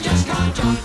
Just can't jump.